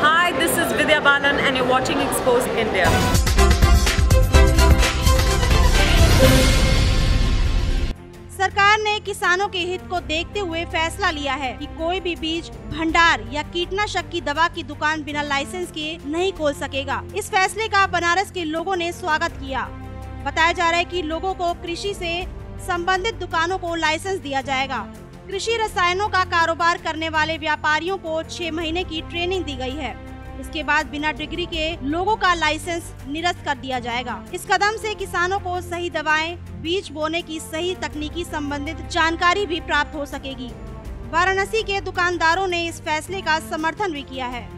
Hi, this is Vidya Balan and you're watching Exposed India. सरकार ने किसानों के हित को देखते हुए फैसला लिया है कि कोई भी बीज भंडार या कीटनाशक की दवा की दुकान बिना लाइसेंस के नहीं खोल सकेगा। इस फैसले का बनारस के लोगों ने स्वागत किया। बताया जा रहा है कि लोगों को कृषि से संबंधित दुकानों को लाइसेंस दिया जाएगा। कृषि रसायनों का कारोबार करने वाले व्यापारियों को छह महीने की ट्रेनिंग दी गई है। इसके बाद बिना डिग्री के लोगों का लाइसेंस निरस्त कर दिया जाएगा। इस कदम से किसानों को सही दवाएँ, बीज बोने की सही तकनीकी संबंधित जानकारी भी प्राप्त हो सकेगी। वाराणसी के दुकानदारों ने इस फैसले का समर्थन भी किया है।